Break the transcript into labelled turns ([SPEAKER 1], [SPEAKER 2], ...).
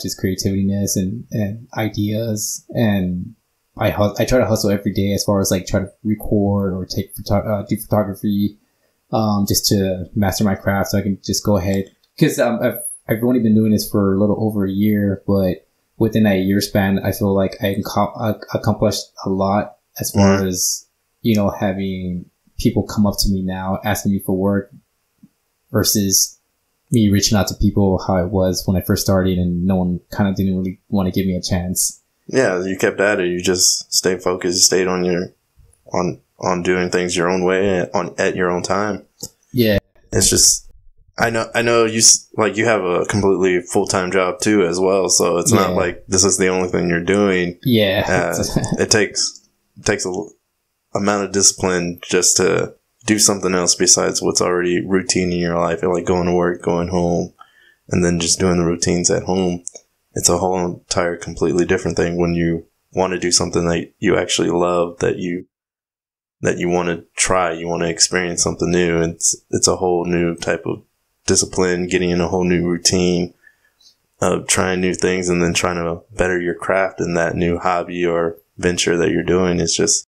[SPEAKER 1] just creativeness and, and ideas. And I, I try to hustle every day as far as like try to record or take photo- uh, do photography, um, just to master my craft so I can just go ahead. Cause, um, I've, I've only been doing this for a little over a year, but within that year span, I feel like I ac- accomplished a lot as far
[SPEAKER 2] Mhm.
[SPEAKER 1] as, you know, having people come up to me now asking me for work versus me reaching out to people how it was when I first started and no one kind of didn't really want to give me a chance.
[SPEAKER 2] Yeah, you kept at it. You just stayed focused. You stayed on your on on doing things your own way on at your own time.
[SPEAKER 1] Yeah.
[SPEAKER 2] It's just I know I know you like you have a completely full time job too as well. So it's not like this is the only thing you're doing.
[SPEAKER 1] Yeah.
[SPEAKER 2] Uh, it takes it takes a amount of discipline just to do something else besides what's already routine in your life, like going to work, going home, and then just doing the routines at home. It's a whole entire completely different thing when you want to do something that you actually love, that you that you want to try, you want to experience something new. It's it's a whole new type of discipline, getting in a whole new routine of trying new things and then trying to better your craft in that new hobby or venture that you're doing. It's just